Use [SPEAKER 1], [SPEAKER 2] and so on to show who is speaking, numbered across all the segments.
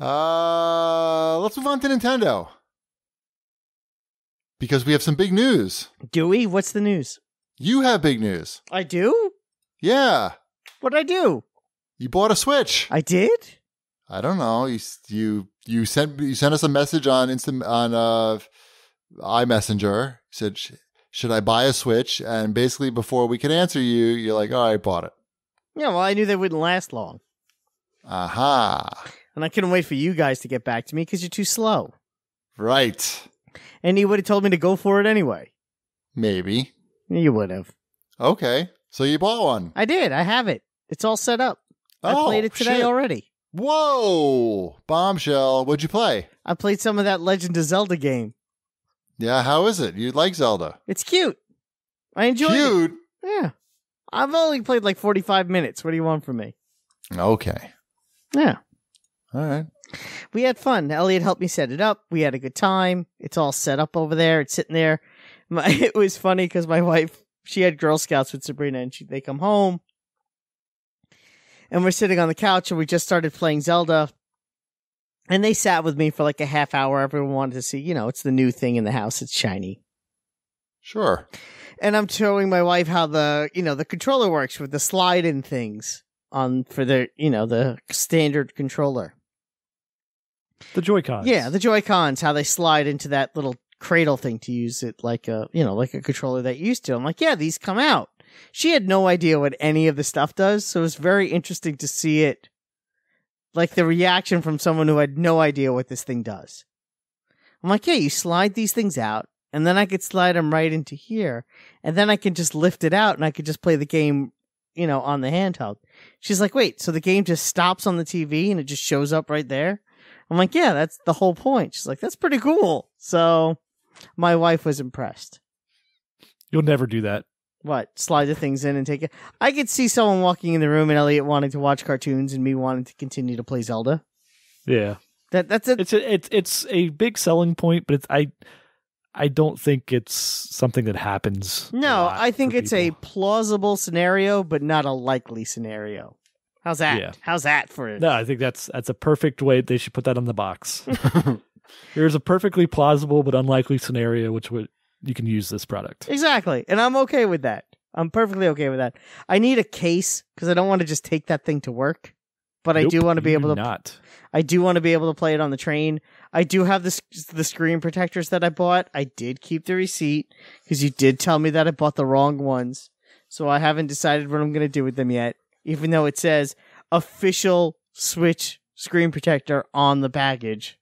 [SPEAKER 1] Uh, let's move on to Nintendo because we have some big news.
[SPEAKER 2] Do we? What's the news?
[SPEAKER 1] You have big news.
[SPEAKER 2] I do.
[SPEAKER 1] Yeah,
[SPEAKER 2] What'd I do?
[SPEAKER 1] you bought a Switch.
[SPEAKER 2] I did.
[SPEAKER 1] I don't know. You you you sent you sent us a message on Insta on uh iMessenger. You said, "Should I buy a Switch?" And basically, before we could answer you, you're like, "All right, bought it."
[SPEAKER 2] Yeah. Well, I knew they wouldn't last long,
[SPEAKER 1] Aha!
[SPEAKER 2] And I couldn't wait for you guys to get back to me because you're too slow.
[SPEAKER 1] Right?
[SPEAKER 2] And you would have told me to go for it anyway.
[SPEAKER 1] Maybe.
[SPEAKER 2] You would have.
[SPEAKER 1] Okay. So you bought one.
[SPEAKER 2] I did. I have it. It's all set up. I
[SPEAKER 1] Oh,
[SPEAKER 2] played it today
[SPEAKER 1] shit.
[SPEAKER 2] already.
[SPEAKER 1] Whoa! Bombshell. What'd you play?
[SPEAKER 2] I played some of that Legend of Zelda game.
[SPEAKER 1] Yeah. How is it? You like Zelda?
[SPEAKER 2] It's cute. I enjoyed it.
[SPEAKER 1] Cute.
[SPEAKER 2] Yeah. I've only played like 45 minutes. What do you want from me?
[SPEAKER 1] Okay.
[SPEAKER 2] Yeah.
[SPEAKER 1] All right.
[SPEAKER 2] We had fun. Elliot helped me set it up. We had a good time. It's all set up over there. It's sitting there. My, it was funny because my wife, she had Girl Scouts with Sabrina and she, they come home and we're sitting on the couch and we just started playing Zelda. And they sat with me for like a half hour. Everyone wanted to see, you know, it's the new thing in the house. It's shiny.
[SPEAKER 1] Sure.
[SPEAKER 2] and I'm showing my wife how the you know the controller works with the slide in things on for the you know the standard controller.
[SPEAKER 3] The Joy Cons.
[SPEAKER 2] Yeah, the Joy Cons, how they slide into that little cradle thing to use it like a you know like a controller that used to. I'm like, yeah, these come out. She had no idea what any of the stuff does, so it was very interesting to see it, like the reaction from someone who had no idea what this thing does. I'm like, yeah, you slide these things out, and then I could slide them right into here, and then I can just lift it out, and I could just play the game, you know, on the handheld. She's like, wait, so the game just stops on the TV and it just shows up right there? I'm like, yeah, that's the whole point. She's like, that's pretty cool. So my wife was impressed.
[SPEAKER 3] You'll never do that.
[SPEAKER 2] What? Slide the things in and take it. I could see someone walking in the room and Elliot wanting to watch cartoons and me wanting to continue to play Zelda.
[SPEAKER 3] Yeah.
[SPEAKER 2] That that's it.
[SPEAKER 3] It's a, it's it's a big selling point, but it's I I don't think it's something that happens.
[SPEAKER 2] No, I think it's a plausible scenario, but not a likely scenario. How's that?
[SPEAKER 3] Yeah.
[SPEAKER 2] How's that for it?
[SPEAKER 3] No, I think that's that's a perfect way they should put that on the box. Here's a perfectly plausible but unlikely scenario which would you can use this product.
[SPEAKER 2] Exactly. And I'm okay with that. I'm perfectly okay with that. I need a case because I don't want to just take that thing to work. But I do want to be able to
[SPEAKER 3] not.
[SPEAKER 2] I do want to be able to play it on the train. I do have the the screen protectors that I bought. I did keep the receipt because you did tell me that I bought the wrong ones. So I haven't decided what I'm going to do with them yet, even though it says official Switch screen protector on the baggage.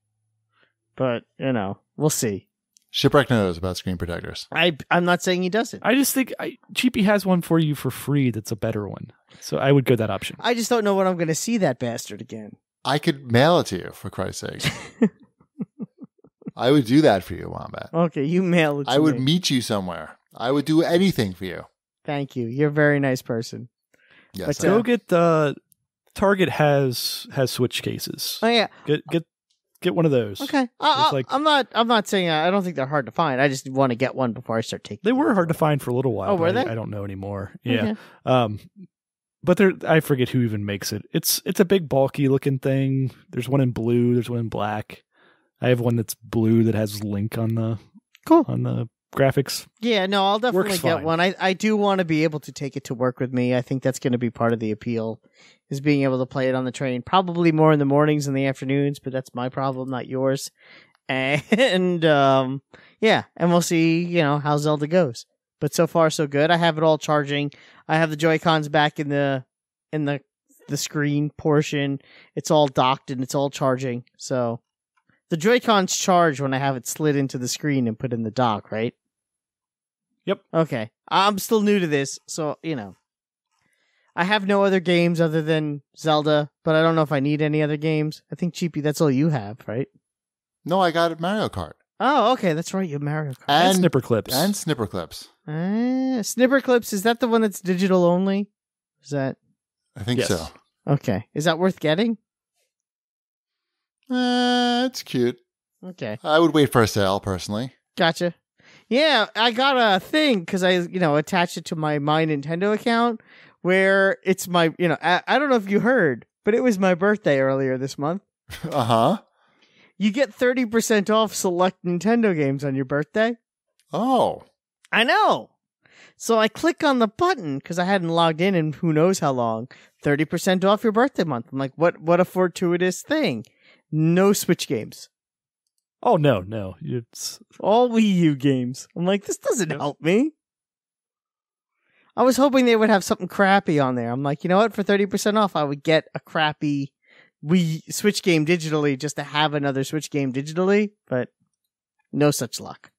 [SPEAKER 2] But, you know, we'll see.
[SPEAKER 1] Shipwreck knows about screen protectors.
[SPEAKER 2] I I'm not saying he doesn't.
[SPEAKER 3] I just think I, Cheapy has one for you for free that's a better one. So I would go that option.
[SPEAKER 2] I just don't know when I'm going to see that bastard again.
[SPEAKER 1] I could mail it to you for Christ's sake. I would do that for you, Wombat.
[SPEAKER 2] Okay, you mail it to
[SPEAKER 1] I would meet you somewhere. I would do anything for you.
[SPEAKER 2] Thank you. You're a very nice person.
[SPEAKER 1] Yes,
[SPEAKER 2] But,
[SPEAKER 1] I
[SPEAKER 2] uh,
[SPEAKER 3] Go get the Target has has switch cases.
[SPEAKER 2] Oh yeah.
[SPEAKER 3] Get get get one of those.
[SPEAKER 2] Okay. I,
[SPEAKER 3] It's like-
[SPEAKER 2] I'm not. I'm not saying. I don't think they're hard to find. I just want to get one before I start taking.
[SPEAKER 3] They were hard to find for a little while.
[SPEAKER 2] Oh,
[SPEAKER 3] but
[SPEAKER 2] were
[SPEAKER 3] I,
[SPEAKER 2] they?
[SPEAKER 3] I don't know anymore. Yeah.
[SPEAKER 2] Okay.
[SPEAKER 3] Um, but there, I forget who even makes it. It's it's a big bulky looking thing. There's one in blue. There's one in black. I have one that's blue that has Link on the
[SPEAKER 2] Cool.
[SPEAKER 3] on the graphics.
[SPEAKER 2] Yeah. No, I'll definitely get
[SPEAKER 3] fine.
[SPEAKER 2] one. I I do want to be able to take it to work with me. I think that's going to be part of the appeal, is being able to play it on the train. Probably more in the mornings and the afternoons, but that's my problem, not yours. And um, yeah, and we'll see. You know how Zelda goes. But so far, so good. I have it all charging. I have the Joy Cons back in the in the the screen portion. It's all docked and it's all charging. So the Joy Cons charge when I have it slid into the screen and put in the dock, right?
[SPEAKER 3] Yep.
[SPEAKER 2] Okay. I'm still new to this, so you know. I have no other games other than Zelda, but I don't know if I need any other games. I think Cheapy, that's all you have, right?
[SPEAKER 1] No, I got Mario Kart
[SPEAKER 2] Oh, okay, that's right. You have Mario Kart.
[SPEAKER 3] And,
[SPEAKER 1] and
[SPEAKER 3] snipper clips.
[SPEAKER 1] and Snipper Clips.
[SPEAKER 2] Uh, Snipper Clips, is that the one that's digital only? Is that
[SPEAKER 1] I think
[SPEAKER 3] Yes.
[SPEAKER 1] so.
[SPEAKER 2] okay? Is that worth getting?
[SPEAKER 1] Eh, it's cute.
[SPEAKER 2] Okay,
[SPEAKER 1] I would wait for a sale personally.
[SPEAKER 2] gotcha. Yeah, I got a thing because I, you know, attached it to my My Nintendo account where it's my, you know, I, I don't know if you heard, but it was my birthday earlier this month.
[SPEAKER 1] Uh huh.
[SPEAKER 2] You get 30% off select Nintendo games on your birthday.
[SPEAKER 1] Oh.
[SPEAKER 2] I know. So I click on the button because I hadn't logged in in who knows how long. 30% off your birthday month. I'm like, what, what a fortuitous thing. No Switch games.
[SPEAKER 3] Oh no, no, it's
[SPEAKER 2] All Wii U games. I'm like, this doesn't help me. I was hoping they would have something crappy on there. I'm like, you know what? For 30% off, I would get a crappy Wii Switch game digitally just to have another Switch game digitally, but no such luck.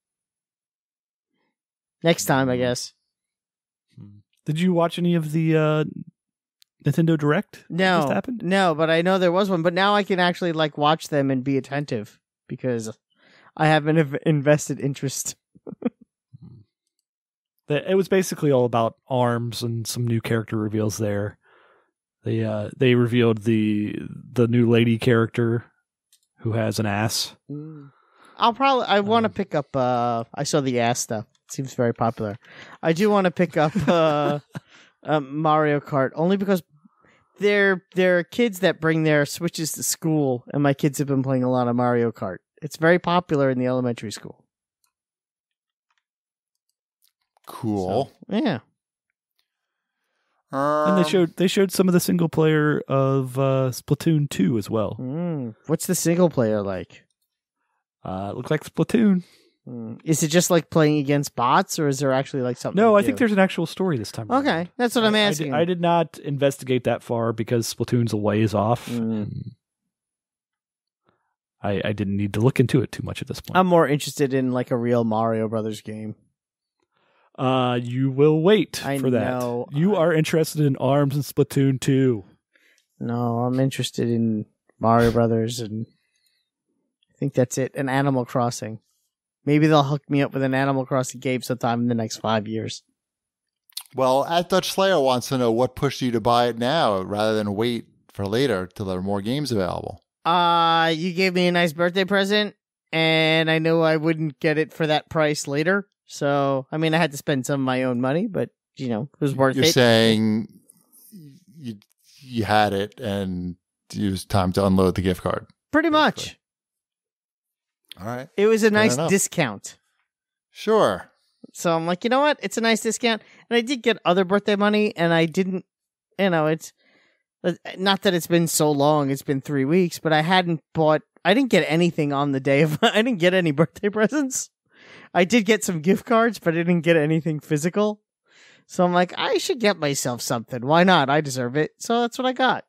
[SPEAKER 2] Next time, I guess.
[SPEAKER 3] Did you watch any of the uh, Nintendo Direct?
[SPEAKER 2] No,
[SPEAKER 3] just happened.
[SPEAKER 2] no, but I know there was one. But now I can actually like watch them and be attentive because I have an invested interest.
[SPEAKER 3] It was basically all about arms and some new character reveals there. They uh, they revealed the the new lady character who has an ass.
[SPEAKER 2] I'll probably. I want to
[SPEAKER 3] Um,
[SPEAKER 2] pick up. uh I saw the ass stuff. It seems very popular. I do want to pick up uh, um, Mario Kart only because there there are kids that bring their switches to school, and my kids have been playing a lot of Mario Kart. It's very popular in the elementary school.
[SPEAKER 1] Cool.
[SPEAKER 2] Yeah.
[SPEAKER 3] And
[SPEAKER 1] Um,
[SPEAKER 3] they showed they showed some of the single player of uh, Splatoon two as well.
[SPEAKER 2] Mm. What's the single player like?
[SPEAKER 3] Uh, it looked like Splatoon.
[SPEAKER 2] Mm. Is it just like playing against bots, or is there actually like something?
[SPEAKER 3] No, I think there's an actual story this time. around.
[SPEAKER 2] Okay, that's what I'm
[SPEAKER 3] I- I
[SPEAKER 2] asking.
[SPEAKER 3] did, I did not investigate that far because Splatoon's a ways off.
[SPEAKER 2] Mm.
[SPEAKER 3] I, I didn't need to look into it too much at this point.
[SPEAKER 2] I'm more interested in like a real Mario Brothers game.
[SPEAKER 3] uh, you will wait
[SPEAKER 2] I
[SPEAKER 3] for that.
[SPEAKER 2] know.
[SPEAKER 3] You are interested in Arms and Splatoon 2.
[SPEAKER 2] No, I'm interested in Mario Brothers, and I think that's it. And Animal Crossing. Maybe they'll hook me up with an Animal Crossing game sometime in the next five years.
[SPEAKER 1] Well, at Dutch Slayer wants to know what pushed you to buy it now rather than wait for later till there are more games available.
[SPEAKER 2] Uh, you gave me a nice birthday present, and I knew I wouldn't get it for that price later. So, I mean, I had to spend some of my own money, but you know, it was worth it.
[SPEAKER 1] You're saying you you had it and it was time to unload the gift card.
[SPEAKER 2] Pretty much.
[SPEAKER 1] All right.
[SPEAKER 2] It was a nice discount.
[SPEAKER 1] Sure.
[SPEAKER 2] So I'm like, you know what? It's a nice discount. And I did get other birthday money, and I didn't, you know, it's not that it's been so long. It's been three weeks, but I hadn't bought, I didn't get anything on the day of, I didn't get any birthday presents. I did get some gift cards, but I didn't get anything physical. So I'm like, I should get myself something. Why not? I deserve it. So that's what I got.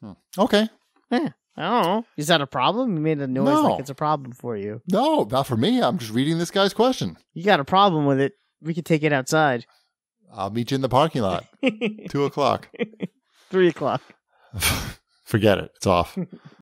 [SPEAKER 2] Hmm.
[SPEAKER 1] Okay.
[SPEAKER 2] I don't know. Is that a problem? You made a noise
[SPEAKER 1] No.
[SPEAKER 2] like it's a problem for you.
[SPEAKER 1] No, not for me. I'm just reading this guy's question.
[SPEAKER 2] You got a problem with it. We could take it outside.
[SPEAKER 1] I'll meet you in the parking lot. Two o'clock.
[SPEAKER 2] Three o'clock.
[SPEAKER 1] Forget it. It's off.